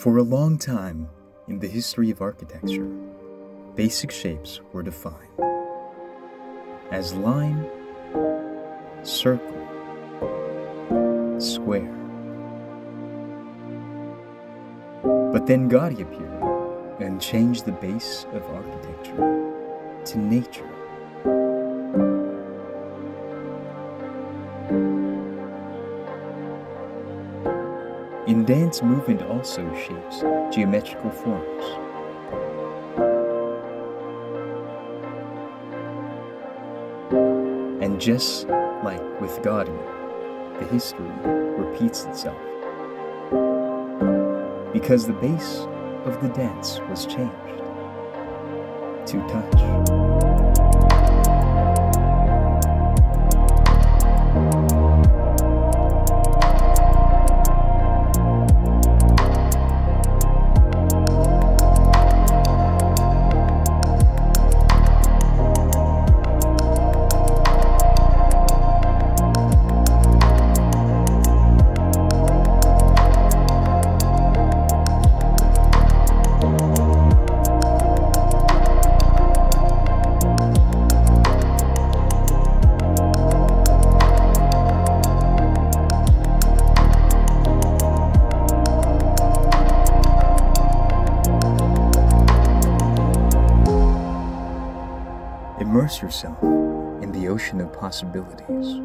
For a long time in the history of architecture, basic shapes were defined as line, circle, square. But then Gaudi appeared and changed the base of architecture to nature. In dance, movement also shapes geometrical forms. And just like with Gaudi, the history repeats itself. Because the base of the dance was changed to touch. Immerse yourself in the ocean of possibilities.